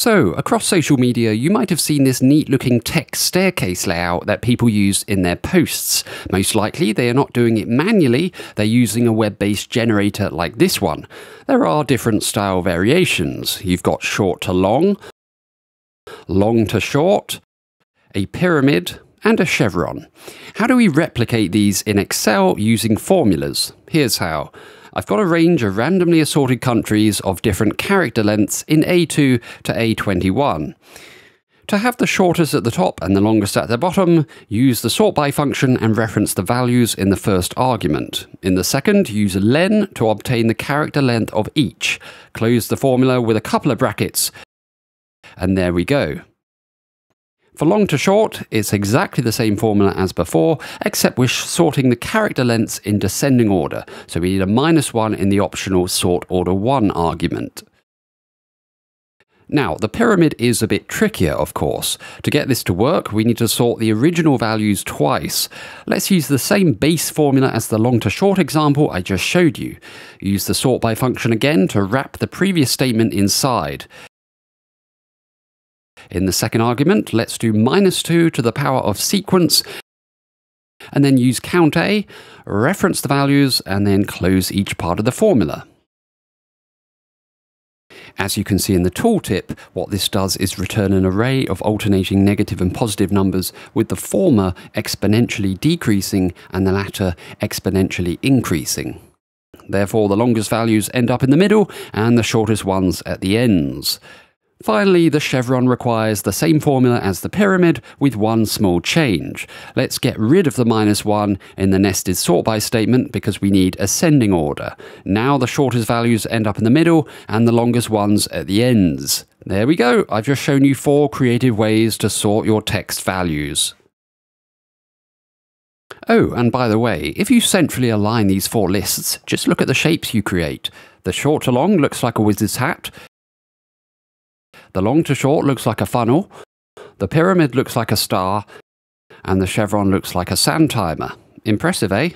So, across social media, you might have seen this neat looking text staircase layout that people use in their posts. Most likely, they are not doing it manually, they're using a web based generator like this one. There are different style variations. You've got short to long, long to short, a pyramid, and a chevron. How do we replicate these in Excel using formulas? Here's how. I've got a range of randomly assorted countries of different character lengths in A2 to A21. To have the shortest at the top and the longest at the bottom, use the sort by function and reference the values in the first argument. In the second, use len to obtain the character length of each. Close the formula with a couple of brackets. And there we go. For long to short, it's exactly the same formula as before, except we're sorting the character lengths in descending order, so we need a minus 1 in the optional sort order 1 argument. Now, the pyramid is a bit trickier, of course. To get this to work, we need to sort the original values twice. Let's use the same base formula as the long to short example I just showed you. Use the sort by function again to wrap the previous statement inside. In the second argument, let's do minus 2 to the power of sequence, and then use count A, reference the values, and then close each part of the formula. As you can see in the tooltip, what this does is return an array of alternating negative and positive numbers, with the former exponentially decreasing and the latter exponentially increasing. Therefore, the longest values end up in the middle and the shortest ones at the ends. Finally, the chevron requires the same formula as the pyramid with one small change. Let's get rid of the minus 1 in the nested sort by statement because we need ascending order. Now the shortest values end up in the middle and the longest ones at the ends. There we go, I've just shown you four creative ways to sort your text values. Oh, and by the way, if you centrally align these four lists, just look at the shapes you create. The short to long looks like a wizard's hat, the long to short looks like a funnel, the pyramid looks like a star, and the chevron looks like a sand timer. Impressive, eh?